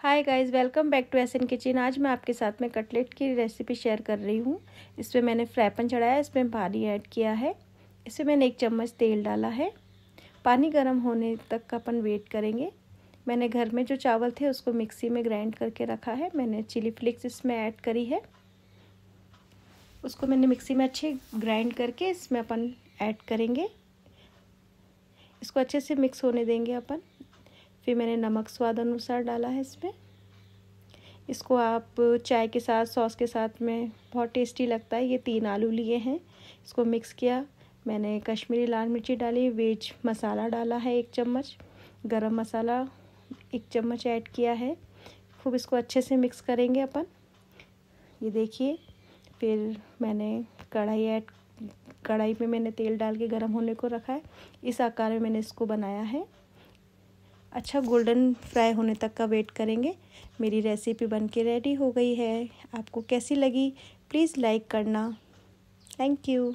Hi guys welcome back to S N kitchen आज मैं आपके साथ में कटलेट की रेसिपी शेयर कर रही हूँ। इसमें मैंने फ्राईपन चढ़ाया, इसमें पानी ऐड किया है। इसमें मैंने एक चम्मच तेल डाला है। पानी गर्म होने तक का अपन वेट करेंगे। मैंने घर में जो चावल थे, उसको मिक्सी में ग्राइंड करके रखा है। मैंने चिली फ्लिक्स इसमें ऐड करी है। उसको मैंने मिक्सी में अच्छे ग्राइंड करके इसमें अपन ऐड करेंगे। इसको अच्छे से मिक्स होने देंगे अपन। फिर मैंने नमक स्वाद अनुसार डाला है इसमें। इसको आप चाय के साथ, सॉस के साथ में बहुत टेस्टी लगता है। ये तीन आलू लिए हैं। इसको मिक्स किया। मैंने कश्मीरी लाल मिर्ची डाली, वेज मसाला डाला है एक चम्मच। गरम मसाला एक चम्मच ऐड किया है। खूब इसको अच्छे से मिक्स करेंगे अपन। ये देखिए, फिर मैंने कढ़ाई ऐड, कढ़ाई में मैंने तेल डाल के गर्म होने को रखा है। इस आकार में मैंने इसको बनाया है। अच्छा गोल्डन फ्राई होने तक का वेट करेंगे। मेरी रेसिपी बन के रेडी हो गई है। आपको कैसी लगी? प्लीज़ लाइक करना। Thank you